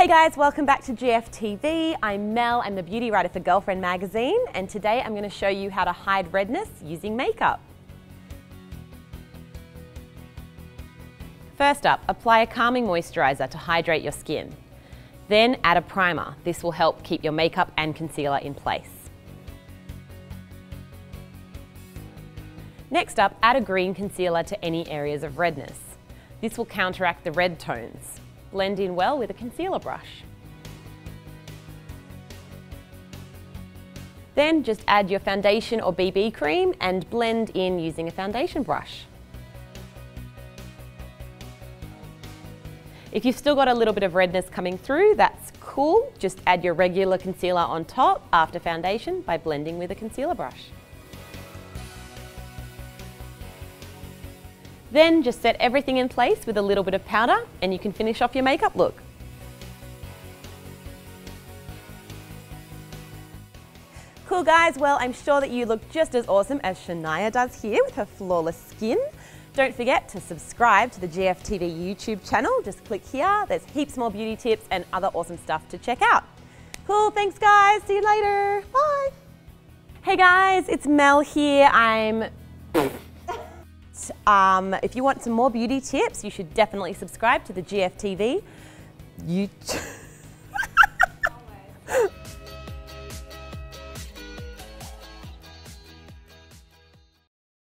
Hey guys, welcome back to GFTV. I'm Mel, I'm the beauty writer for Girlfriend magazine, and today I'm going to show you how to hide redness using makeup. First up, apply a calming moisturiser to hydrate your skin. Then add a primer. This will help keep your makeup and concealer in place. Next up, add a green concealer to any areas of redness. This will counteract the red tones. Blend in well with a concealer brush. Then just add your foundation or BB cream and blend in using a foundation brush. If you've still got a little bit of redness coming through, that's cool. Just add your regular concealer on top after foundation by blending with a concealer brush. Then just set everything in place with a little bit of powder and you can finish off your makeup look. Cool guys, well I'm sure that you look just as awesome as Shania does here with her flawless skin. Don't forget to subscribe to the GFTV YouTube channel. Just click here. There's heaps more beauty tips and other awesome stuff to check out. Cool, thanks guys. See you later. Bye. Hey guys, it's Mel here. I'm um, if you want some more beauty tips, you should definitely subscribe to the GFTV YouTube.